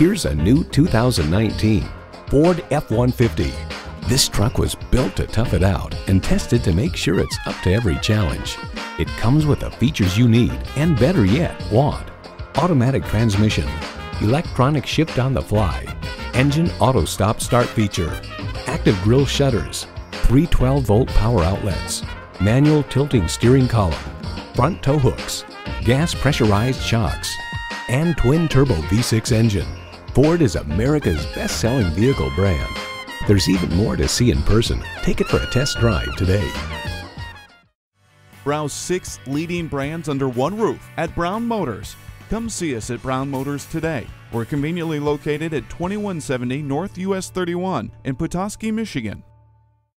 Here's a new 2019 Ford F-150. This truck was built to tough it out and tested to make sure it's up to every challenge. It comes with the features you need and better yet, want. Automatic transmission, electronic shift on the fly, engine auto stop start feature, active grille shutters, three 12 volt power outlets, manual tilting steering column, front tow hooks, gas pressurized shocks, and twin turbo V6 engine. Ford is America's best selling vehicle brand. There's even more to see in person. Take it for a test drive today. Browse six leading brands under one roof at Brown Motors. Come see us at Brown Motors today. We're conveniently located at 2170 North US 31 in Petoskey, Michigan.